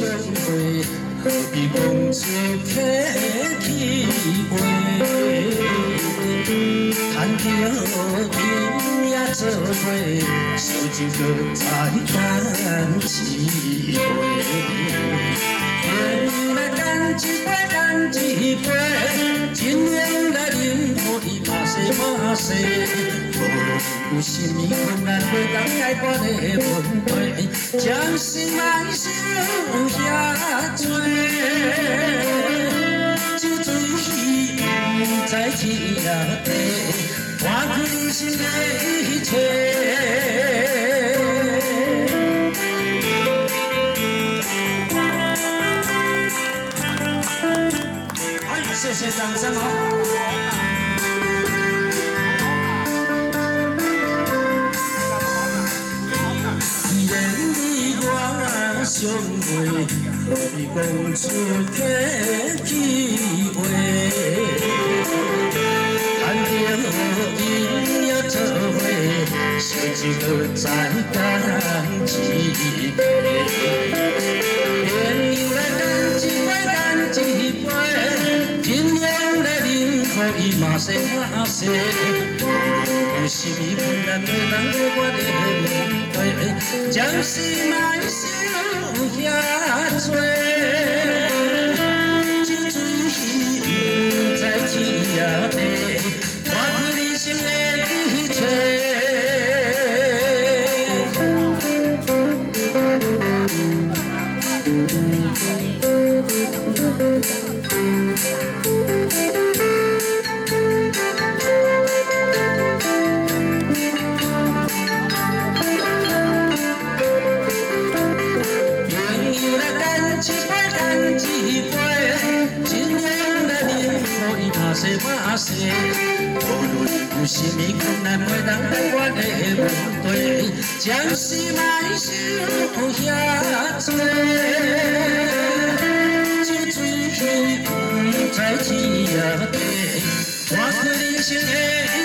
何必讲出客气话？谈着天也做伙，烧酒搁再干一杯。来干一杯，干一杯，真愿来饮，可以拍无有甚物困难，袂当解决的。问题，将心爱想遐多，酒醉不知天也地，换去心的。一切。谢谢掌声哦。相会，何必讲出客气话？谈着音乐做伙，烧酒再干一杯。朋友来干一杯，干一杯，真兄来饮，可以马西马西。有什么困难，袂当解决的问题，将心爱想。无论有啥物困难，袂当解决的问题，暂时莫想遐多，酒醉不知天也地，看开人生的。